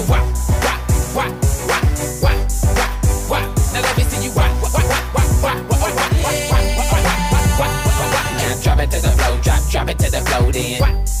you wop, wop, wop, wop, wop, wop, wop. Now let me see you wop, wop, wop, wop, wop, wop, wop, wop, wop, wop, wop, wop, wop, wop. Now drop it to the floor, drop, drop it to the floor, then.